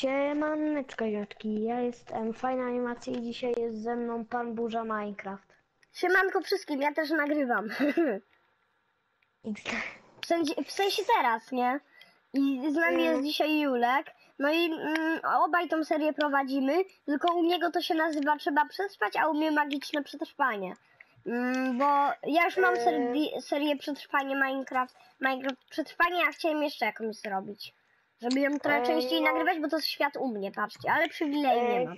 Siemaneczko Jotki, ja jestem Fajna Animacja i dzisiaj jest ze mną Pan Burza Minecraft. Siemanko wszystkim, ja też nagrywam. XD. W sensie, w sensie teraz, nie? I z nami jest dzisiaj Julek. No i mm, obaj tą serię prowadzimy, tylko u niego to się nazywa Trzeba przetrwać, a u mnie Magiczne Przetrwanie. Mm, bo ja już mam seri- serię Przetrwanie Minecraft, Minecraft Przetrwanie, a chciałem jeszcze jakąś zrobić. Żeby ją trochę Ej, częściej no. nagrywać, bo to jest świat u mnie, patrzcie, ale przywileju nie Ej. mam.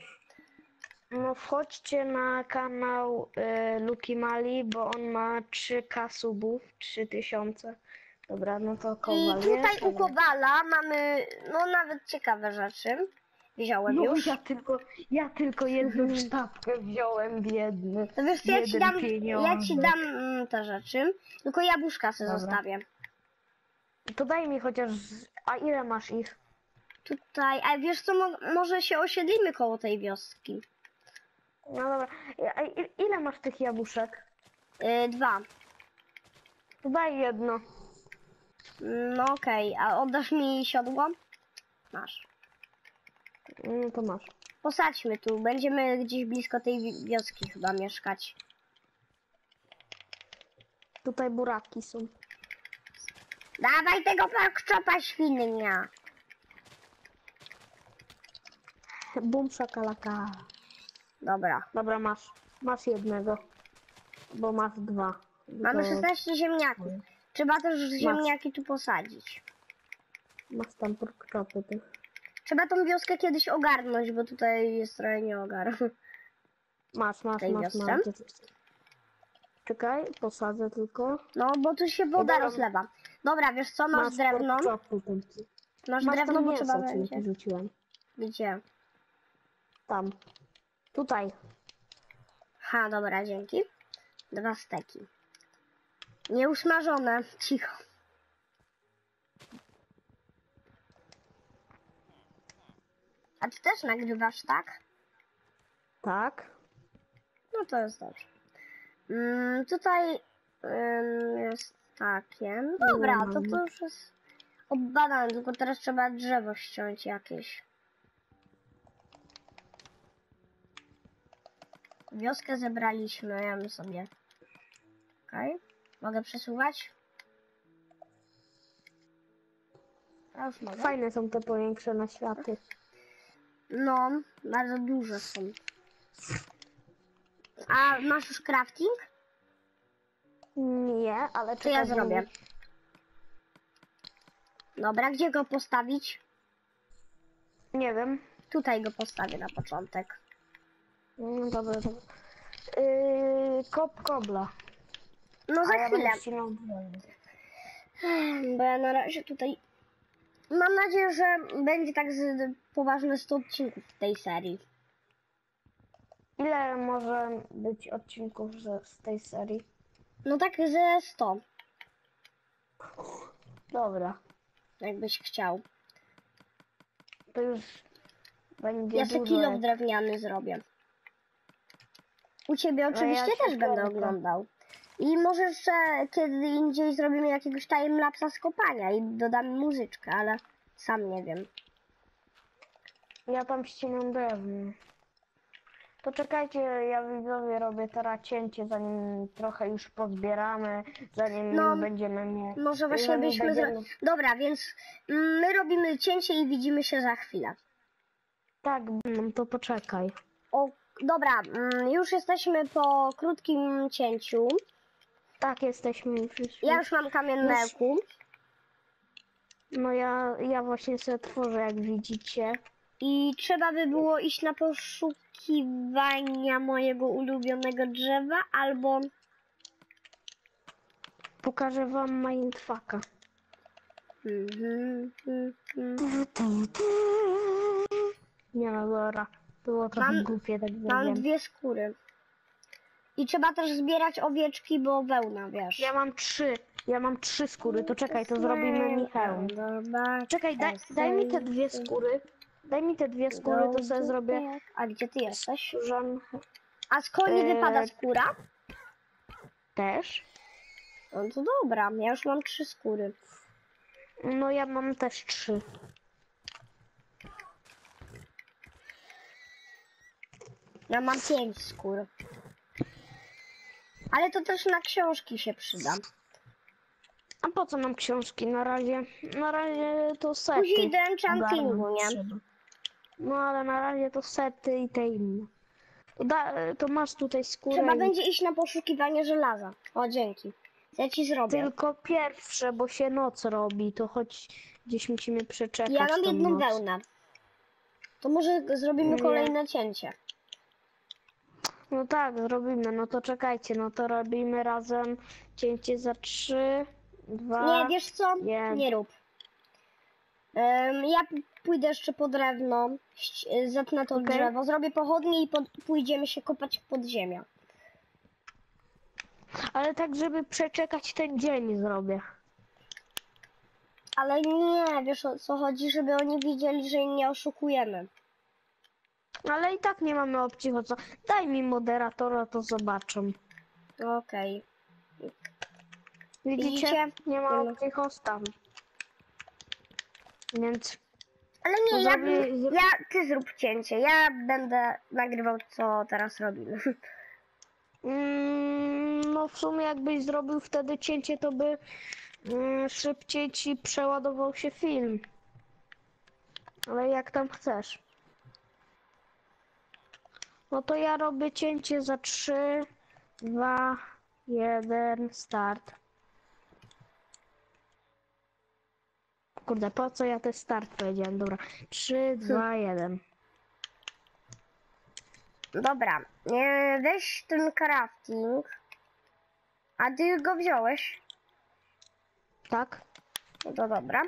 No wchodźcie na kanał y, Luki Mali, bo on ma 3k subów, 3000. Dobra, no to I kowal tutaj jest, u. Kowala mamy, no nawet ciekawe rzeczy. Wziąłem No już. ja tylko, ja tylko jedną sztabkę wziąłem biedny. To wiesz, co, ja ci Jeden dam, ja ci dam mm, te rzeczy, tylko jabłuszka sobie Dobra. zostawię. To daj mi chociaż, a ile masz ich? Tutaj, a wiesz co, mo może się osiedlimy koło tej wioski. No dobra, a i- ile masz tych jabłuszek? Yy, dwa. Daj jedno. No okej, a oddasz mi siodło? Masz. No to masz. Posadźmy tu, będziemy gdzieś blisko tej wi- wioski chyba mieszkać. Tutaj buraki są. Dawaj tego pakczopa świnia. Bum szakalaka. Dobra. Dobra, masz. Masz jednego. Bo masz dwa. Mamy To 16 ziemniaków. Trzeba też ziemniaki tu posadzić. Masz tam porkczopy tych. Trzeba tą wioskę kiedyś ogarnąć, bo tutaj jest trochę nieogar. Masz, masz, Tej masz, wiosce? masz. Czekaj, posadzę tylko. No, bo tu się woda Dobra. rozlewa. Dobra, wiesz co, masz drewno? porkczopy tam. Masz, Masz drewno, bo trzeba będzie. ci rzuciłem. Gdzie? Tam. Tutaj. Ha, dobra, dzięki. Dwa steki. Nieusmażone. Cicho. A ty też nagrywasz, tak? Tak. No to jest dobrze. Mm, tutaj ym, jest takie. Dobra, to to już jest obadane, tylko teraz trzeba drzewo ściąć jakieś. Wioskę zebraliśmy, ja bym sobie. Okej. Mogę przesuwać? Ja już mogę. Fajne są te powiększone światy. No, bardzo duże są. A masz już crafting? Nie, ale To ja zrobię. Dobra, gdzie go postawić? Nie wiem. Tutaj go postawię na początek. No dobra, dobra. Yy, kop kobla. No A za ja chwilę. drzewo. Bo ja na razie tutaj. Mam nadzieję, że będzie tak z poważne 100 odcinków w tej serii. Ile może być odcinków z, z tej serii? No tak ze 100, Dobra, jakbyś chciał. to już będzie Ja sobie kilo jak- drewniany zrobię. U ciebie oczywiście No ja też będę oglądał. I może jeszcze kiedy indziej zrobimy jakiegoś timelapsa z kopania i dodamy muzyczkę, ale sam nie wiem. Ja tam ścinam drewno. To czekajcie, ja widzowie robię teraz cięcie, zanim trochę już pozbieramy, zanim No, będziemy mieć. Może właśnie zanim byśmy będziemy-. Dobra, więc mm, my robimy cięcie i widzimy się za chwilę. Tak, no to poczekaj. O, dobra, mm, już jesteśmy po krótkim cięciu. Tak, jesteśmy. Ja już mam kamiennełku. No ja, ja właśnie sobie tworzę, jak widzicie. I trzeba by było iść na poszukiwania mojego ulubionego drzewa, albo... Pokażę wam mindfucka. Mhm, mhm. Nie no, dobra. Było trochę Mam- głupie, tak Mam wiem. dwie skóry. I trzeba też zbierać owieczki, bo wełna, wiesz. Ja mam trzy. Ja mam trzy skóry, to czekaj, to zrobimy Michał. Czekaj, daj, daj mi te dwie skóry. Daj mi te dwie skóry, to sobie zrobię A gdzie ty jesteś? żan A z koni Eee, wypada skóra? też. No to dobra, ja już mam trzy skóry. No ja mam też trzy. Ja mam pięć skór. Ale to też na książki się przyda. A po co nam książki na razie? Na razie to sety. Później do enchantingu, nie? No ale na razie to sety i te inne. To, da, to masz tutaj skórę Trzeba i będzie iść na poszukiwanie żelaza. O, dzięki. Ja ci zrobię. tylko pierwsze, bo się noc robi, to choć gdzieś musimy przeczekać Ja mam jedną noc. wełnę. To może zrobimy Nie. kolejne cięcie. No tak, zrobimy. No to czekajcie, no to robimy razem cięcie za trzy, dwa. Nie, wiesz co? nie. Nie rób. Ja pójdę jeszcze po drewno, ś- zetnę to Okej. drzewo, zrobię pochodnie i pod, pójdziemy się kopać pod ziemię. Ale tak, żeby przeczekać ten dzień zrobię. Ale nie, wiesz o co chodzi, żeby oni widzieli, że nie oszukujemy. Ale i tak nie mamy opcji, o co. Daj mi moderatora, to zobaczą. Okej. Widzicie? Widzicie? Nie ma Nie ma. opcji hosta. Więc Ale nie, ja, ja, ty zrób cięcie, ja będę nagrywał co teraz robimy. mm, no w sumie jakbyś zrobił wtedy cięcie, to by mm, szybciej ci przeładował się film. Ale jak tam chcesz. No to ja robię cięcie za 3, 2, 1, start. Kurde, po co ja ten start powiedziałem? Dobra. 3, 2, 1. Dobra, e, weź ten crafting. A ty go wziąłeś? Tak? No to dobra.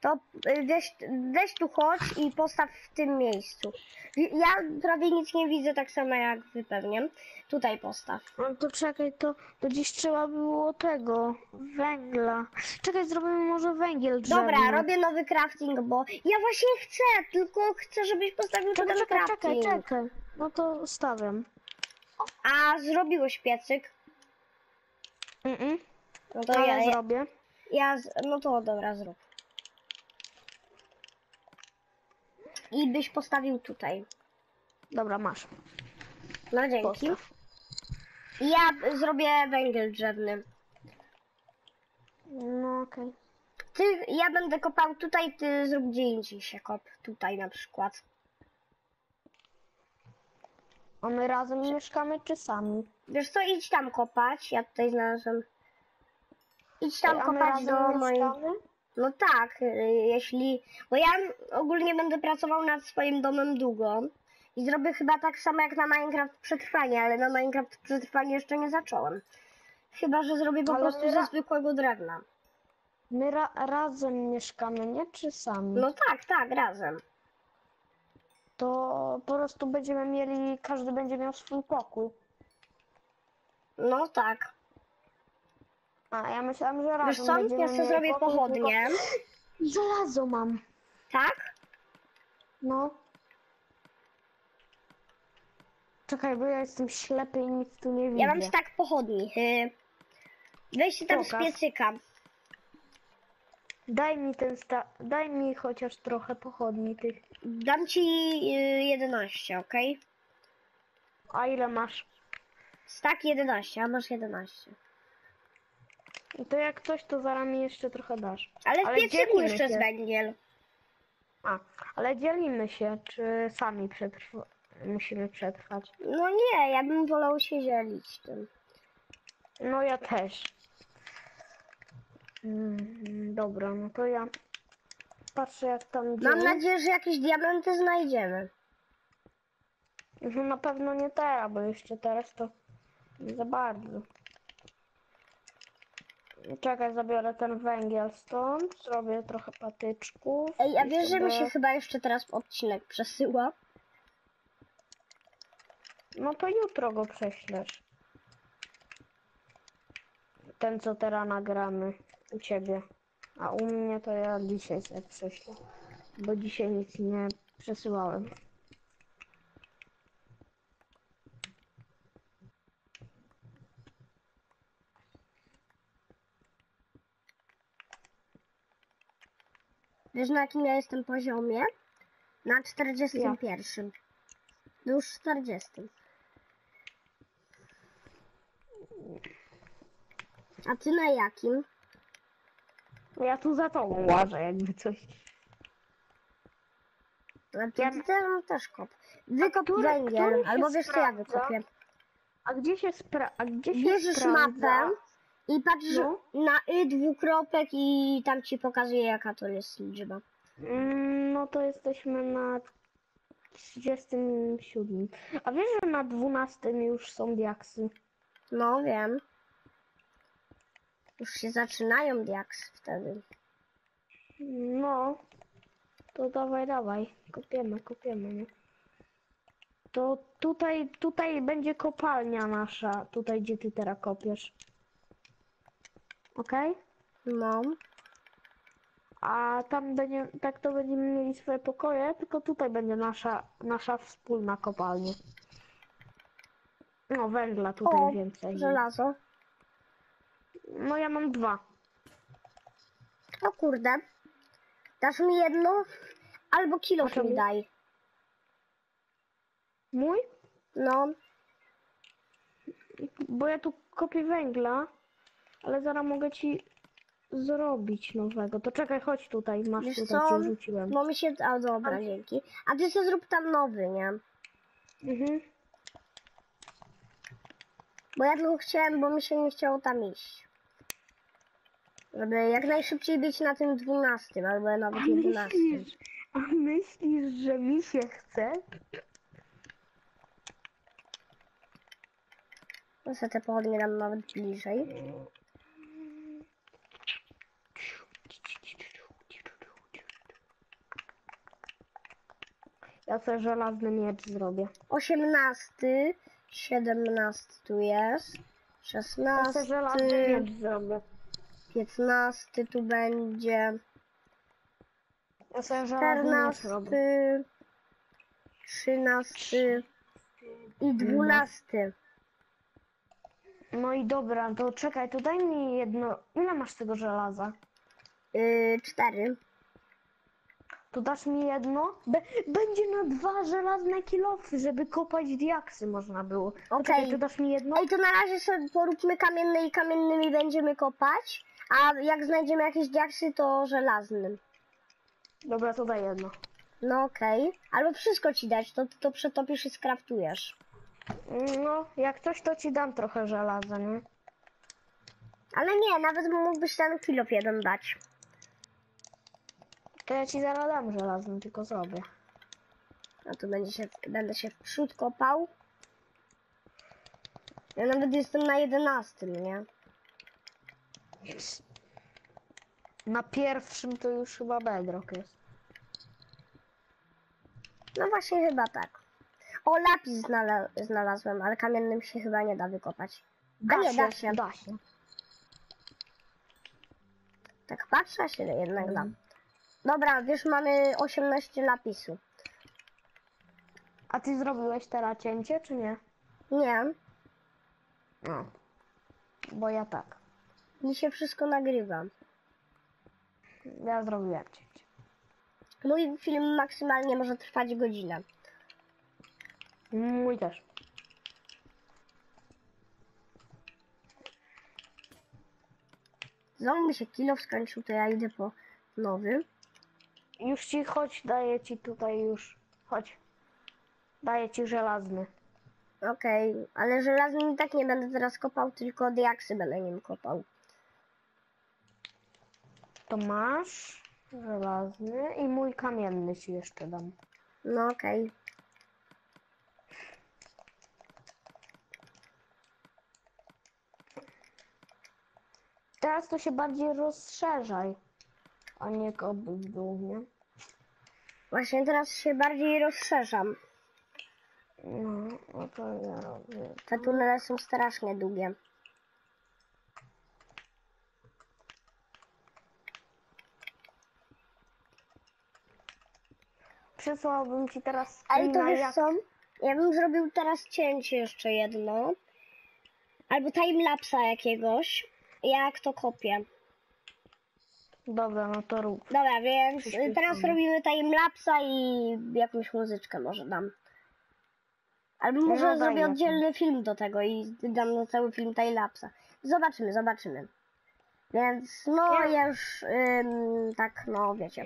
To y, weź, weź tu chodź i postaw w tym miejscu. Wi- Ja prawie nic nie widzę, tak samo jak wy pewnie. Tutaj postaw. No to czekaj, to, to dziś trzeba było tego, węgla. Czekaj, zrobimy może węgiel drzewny. Dobra, robię nowy crafting, bo ja właśnie chcę, tylko chcę, żebyś postawił Czekaj, ten czekaj, czekaj, crafting. czekaj. No to stawiam. A zrobiłeś piecyk? Mm No to ja, ja, zrobię. ja, no to dobra, zrób. I byś postawił tutaj. Dobra, masz. No dzięki. Postaw. I ja zrobię węgiel drzewny. No okej. Ty, ja będę kopał tutaj, ty zrób gdzie indziej się kop. Tutaj na przykład. A my razem mieszkamy czy sami? Wiesz co, idź tam kopać, ja tutaj znalazłem. Idź tam Ej, kopać do mojej... mieszkamy? No tak, y, jeśli... Bo ja ogólnie będę pracował nad swoim domem długo. I zrobię chyba tak samo jak na Minecraft Przetrwanie, ale na Minecraft Przetrwanie jeszcze nie zacząłem. Chyba, że zrobię po Ale prostu ze zwykłego drewna. My ra razem mieszkamy, nie? Czy sami? No tak, tak, razem. To po prostu będziemy mieli, każdy będzie miał swój pokój. No tak. A ja myślałam, że razem Wiesz co, będziemy ja sobie mieli zrobię pochodnie. Tylko... Żelazo mam. Tak? No. Czekaj, bo ja jestem ślepy i nic tu nie widzę. Ja mam tak pochodni. y. Weź tam z Pokaż. piecyka. Daj mi ten sta... Daj mi chociaż trochę pochodni tych. Dam ci y, 11, ok? A ile masz? Stak 11, a masz 11. To jak coś, to zaraz mi jeszcze trochę dasz. Ale w Ale piecyku dzielimy jeszcze się. węgiel. A, ale dzielimy się, czy sami przetrwa... musimy przetrwać. No nie, ja bym wolał się dzielić tym. No ja też. Mm, dobra, no to ja patrzę jak tam Mam dzieje. nadzieję, że jakieś diamenty znajdziemy. No na pewno nie teraz, bo jeszcze teraz to nie za bardzo. Czekaj, zabiorę ten węgiel stąd, zrobię trochę patyczków. Ej, a i wiesz, że mi sobie- się chyba jeszcze teraz odcinek przesyła? No to jutro go prześlesz. Ten, co teraz nagramy u ciebie. A u mnie to ja dzisiaj sobie prześlę. Bo dzisiaj nic nie przesyłałem. Wiesz, na jakim ja jestem poziomie? Na 41. No już 40. A ty na jakim? Ja tu za tobą łażę, jakby coś. A ty, Ja- ty też, też kop. Wykop który- węgiel, który albo wiesz co ja wykopię. A gdzie się spra... A gdzie się Bierzesz sprawdza? mapę i patrzysz No. na y dwukropek i tam ci pokazuje jaka to jest liczba. Mm, No to jesteśmy na 37. A wiesz, że na 12 już są diaksy? No wiem. Już się zaczynają diaks wtedy. No. To dawaj, dawaj. Kopiemy, kopiemy, nie? To tutaj, tutaj będzie kopalnia nasza. Tutaj, gdzie ty teraz kopiesz. Okej? No. A tam będzie, tak to będziemy mieli swoje pokoje, tylko tutaj będzie nasza, nasza wspólna kopalnia. No, węgla tutaj O, więcej. żelazo. No ja mam dwa. O kurde. Dasz mi jedno? Albo kilo A czemu? mi daj. Mój? No. Bo ja tu kopię węgla, ale zaraz mogę ci zrobić nowego. To czekaj, chodź tutaj, masz Wiesz tutaj, co? cię rzuciłem. Bo mi się... A dobra, dzięki. A ty sobie zrób tam nowy, nie? Mhm. Bo ja tylko chciałem, bo mi się nie chciało tam iść. Żeby jak najszybciej być na tym 12 albo nawet 11. a myślisz, że mi się chce? No sobie te pochodnie dam nawet bliżej. Ja sobie żelazny miecz zrobię. 18, 17 tu jest, Ja sobie żelazny 16, miecz zrobię. 15 tu będzie, Ja sobie żelazny miecz 14, robię. 13 i 12. No i dobra, to czekaj, to daj mi jedno. Ile masz tego żelaza? Yy, 4. To dasz mi jedno? Be- będzie na dwa żelazne kilofy, żeby kopać diaksy można było. Okej. Czekaj, to dasz mi jedno? Ej, to na razie sobie poróbmy kamienne i kamiennymi będziemy kopać, a jak znajdziemy jakieś diaksy, to żelaznym. Dobra, to daj jedno. No okej. Albo wszystko ci dać, to to przetopisz i skraftujesz. No, jak coś, to ci dam trochę żelaza, nie? Ale nie, nawet mógłbyś ten kilop jeden dać. To ja ci zaraz dam żelazny, tylko sobie. No to będzie się, będę się w przód kopał. Ja nawet jestem na 11, nie? Na pierwszym to już chyba bedrock jest. No właśnie chyba tak. O, lapis znala znalazłem, ale kamiennym się chyba nie da wykopać. A nie, da się. Da się. Tak patrzę, się jednak da. Dobra, wiesz, mamy 18 lapisu. A ty zrobiłeś teraz cięcie, czy nie? Nie, No. Bo ja tak. mi się wszystko nagrywa. Ja zrobiłem cięcie. Mój film maksymalnie może trwać godzinę. Mój też. Znowu mi się kilo skończył, to ja idę po nowy. Już ci chodź, daję ci tutaj już. Chodź. Daję ci żelazny. Okej, ale żelaznym i tak nie będę teraz kopał, tylko diaksy będę nim kopał. To masz żelazny i mój kamienny ci jeszcze dam. No okej. Teraz to się bardziej rozszerzaj, a nie w dół, nie? Właśnie teraz się bardziej rozszerzam. No, no to ja robię. Te tunele są strasznie długie. Przysłałbym ci teraz Ale to wiesz jak... co? Ja bym zrobił teraz cięcie jeszcze jedno. Albo timelapsa jakiegoś. Jak to kopię. Dobra, no to rób. Dobra, więc teraz robimy timelapsa i jakąś muzyczkę może dam. Albo może No, zrobię oddzielny film do tego i dam na cały film timelapsa. Zobaczymy, zobaczymy. Więc no ja już ym, tak, no wiecie.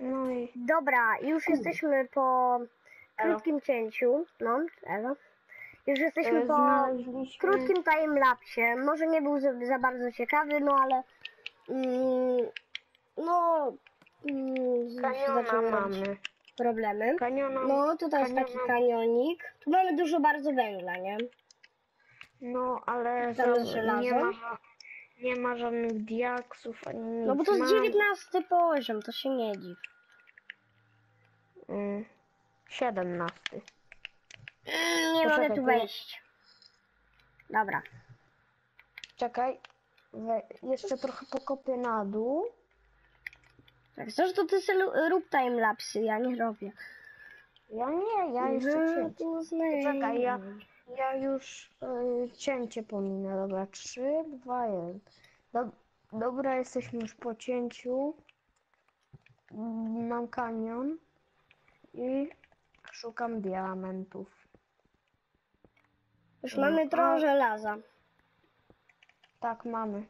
No i Dobra, już jesteśmy po krótkim cięciu. No, Elo. Już jesteśmy e, po znaleźliśmy... krótkim timelapsie. Może nie był za, za bardzo ciekawy, no ale mm, no mm, Kaniona zaczęły robić mamy. problemy. Kaniona... No, tutaj jest taki kaniona- kanionik. Tu mamy dużo bardzo węgla, nie? No, ale Tam jest za- żelazo? nie ma, ża- nie ma żadnych diaksów ani nic. No bo to jest Mam, 19 poziom, to się nie dziw. Y, 17. Mm, Nie Poczekaj, mogę tu wejść. Dobra. Czekaj, we, jeszcze trochę pokopię na dół. Jak chcesz, to ty sobie lu- rób timelapsy, ja nie robię. Ja nie, ja jeszcze Mhm, cięcie. Poznaj. Czekaj, ja, ja już y, cięcie pominę. Dobra, 3, 2, 1. Dob dobra, jesteśmy już po cięciu. Mm, Mam kanion i szukam diamentów. Już No, mamy a- trochę żelaza. Tak, mamy.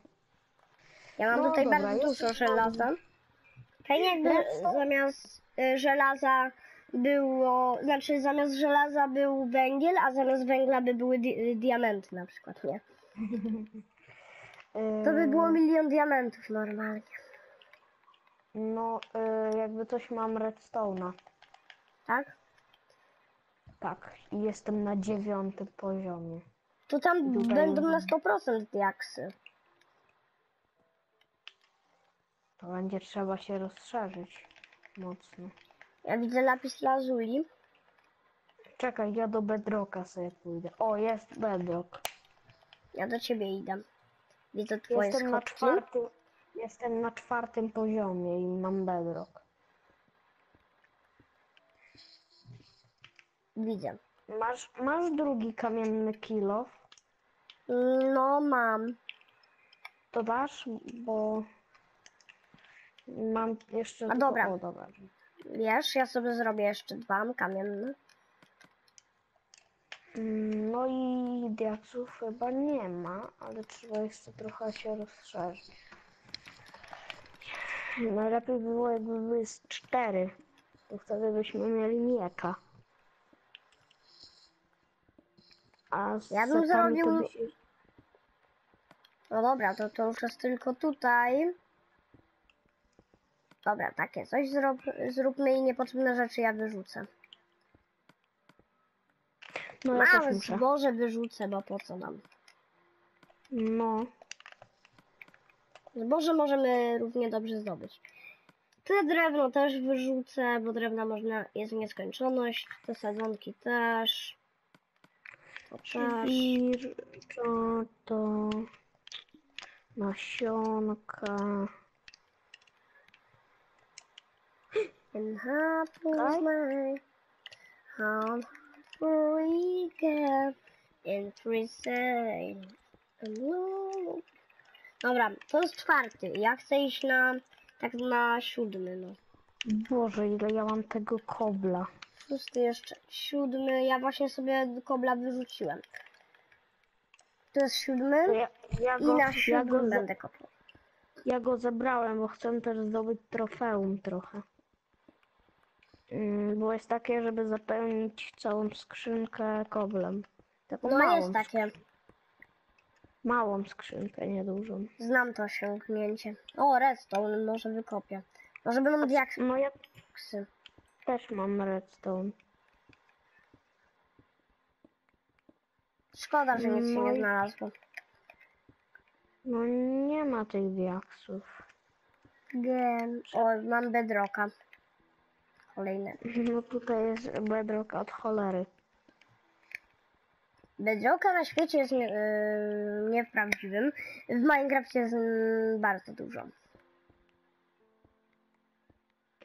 Ja mam No tutaj dobra, bardzo jest dużo już żelaza. Fajnie jakby No zamiast y, żelaza było, znaczy zamiast żelaza był węgiel, a zamiast węgla by były di diamenty na przykład, nie? To by było milion diamentów normalnie. No, y, jakby coś mam redstone'a. Tak? Tak, i jestem na dziewiątym poziomie. To tam będą na mam. 100% diaksy. To będzie trzeba się rozszerzyć mocno. Ja widzę lapis lazuli. Czekaj, ja do bedrocka sobie pójdę. O, jest bedrock. Ja do ciebie idę. Widzę twoje Jestem na schodki. czwartym, jestem na czwartym poziomie i mam bedrock. Widzę. Masz, masz drugi kamienny kilof? No mam. To dasz? Bo mam jeszcze... A dobra. O, dobra. Wiesz, ja sobie zrobię jeszcze dwa kamienne. Mm, No i diaksów chyba nie ma, ale trzeba jeszcze trochę się rozszerzyć. Najlepiej by było jakby były z cztery, to wtedy byśmy mieli mieka. A z Ja bym setami to zrobił- by się... No dobra, to, to już jest tylko tutaj. Dobra, takie coś zrób, zróbmy i niepotrzebne rzeczy ja wyrzucę. No ja też muszę. zboże wyrzucę, bo po co nam? No, Zboże możemy równie dobrze zdobyć. Te drewno też wyrzucę, bo drewna można, jest w nieskończoność. Te sadzonki też. Czyli to, nasionka. And apples my how we get in free sale. Dobra, to jest czwarty. Ja chcę iść na Tak na siódmy, no. Boże, ile ja mam tego kobla. Szósty jeszcze. Siódmy, ja właśnie sobie kobla wyrzuciłem. To jest siódmy To ja, ja, i go, na ja, siódmym go, za- będę kopał. ja go zebrałem, bo chcę też zdobyć trofeum trochę. Mm, Bo jest takie, żeby zapełnić całą skrzynkę koblem. Taką No małą, jest takie. małą skrzynkę, niedużą. Znam to osiągnięcie. O, redstone może wykopię. Może będą diaksy. No ja też mam redstone. Szkoda, że nic się No nie i- znalazło. No nie ma tych diaksów. Gen. O, mam bedrocka. Kolejny. No tutaj jest bedrock od cholery. Bedrocka na świecie jest nie, yy, nie w Minecrafcie jest mm, bardzo dużo.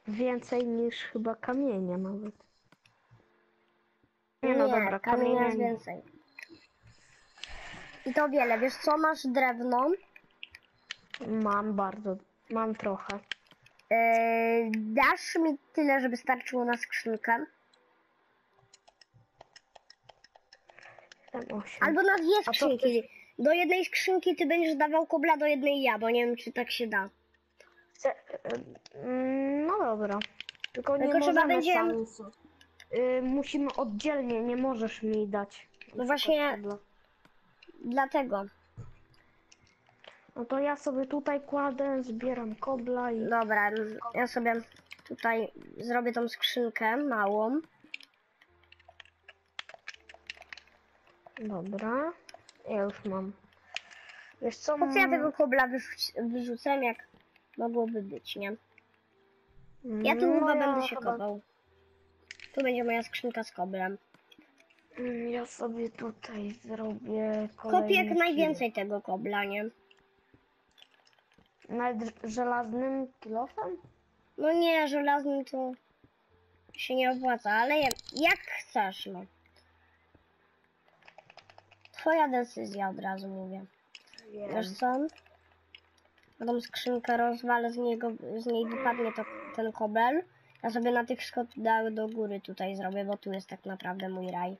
Więcej niż chyba kamienia nawet. Nie no dobra, kamienia jest więcej. I to wiele. Wiesz co, masz drewno. Mam bardzo, mam trochę. Yy, dasz mi tyle, żeby starczyło na skrzynkę. Tam osiem. Albo na dwie skrzynki. Do jednej skrzynki ty będziesz dawał kobla, do jednej ja, bo nie wiem, czy tak się da. Chcę, no dobra. Tylko nie Tylko trzeba możemy będzie- y, Musimy oddzielnie, nie możesz mi dać. przykład właśnie-. Dlatego. No to ja sobie tutaj kładę, zbieram kobla i... Dobra, ja sobie tutaj zrobię tą skrzynkę małą. Dobra. Ja już mam. Wiesz co? Po co ja mm, tego kobla wyrzuc- wyrzucam, jak mogłoby być, nie? Ja tu no chyba ja będę się chyba- kopał. Tu będzie moja skrzynka z koblem. Mm, Ja sobie tutaj zrobię Kopię jak najwięcej tego kobla, nie? Nawet żelaznym kilofem? No nie, żelazny to się nie opłaca, ale ja- jak chcesz, no. Twoja decyzja od razu mówię. Wiesz co? Tą skrzynkę rozwalę, z, niego, z niej wypadnie to, ten kobel. Ja sobie na tych schodach do góry tutaj zrobię, bo tu jest tak naprawdę mój raj,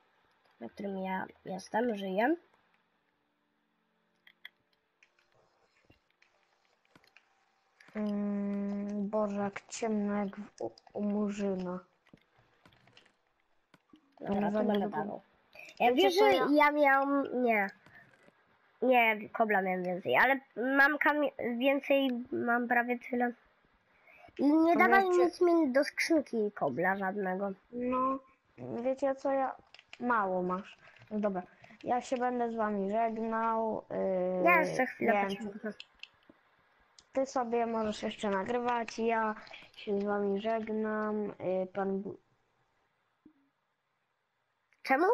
na którym ja jestem, żyję. Mm, Boże, jak ciemno jak u, u Murzyna. Dobra, to będę dawał. Ja wiesz, że ja- ja miałam... Nie. Nie, kobla miałem więcej, ale mam kamie- więcej, mam prawie tyle. I nie dawaj nic mi do skrzynki kobla żadnego. No, wiecie co, ja... Mało masz. No dobra, ja się będę z wami żegnał. Yy, Ja jeszcze chwilę. Ty sobie możesz jeszcze nagrywać, ja się z wami żegnam. Yy, pan... Bu- Czemu?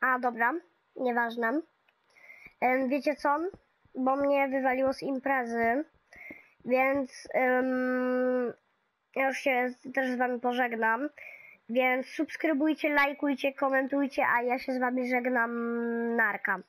A, dobra, nieważne. Wiecie co? Bo mnie wywaliło z imprezy, więc em, ja już się też z wami pożegnam. Więc subskrybujcie, lajkujcie, komentujcie, a ja się z wami żegnam. Narka.